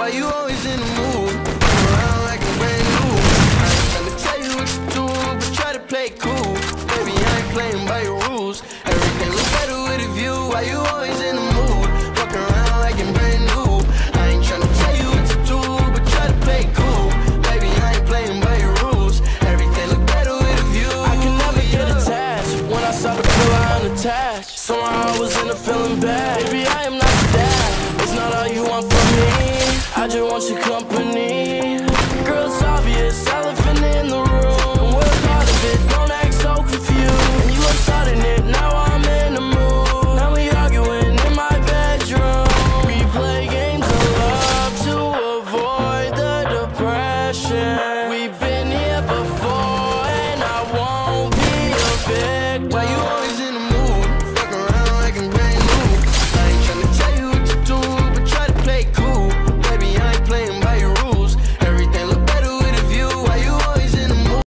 Why you always in the mood? Around like a brand new. I ain't tryna tell you what to do, but try to play cool. Baby, I ain't playing by your rules. Everything look better with a view. Why you always in the mood? Fuck around like you're brand new. I ain't tryna tell you what to do, but try to play cool. Baby, I ain't playing by your rules. Everything look better with a view. I can never get attached. When I saw the feel, I unattached. Somehow I was in a feeling bad. I just want your company. Girl, it's obvious, elephant in the room. We're part of it, don't act so confused. You were starting it, now I'm in the mood. Now we arguing in my bedroom. We play games of love to avoid the depression.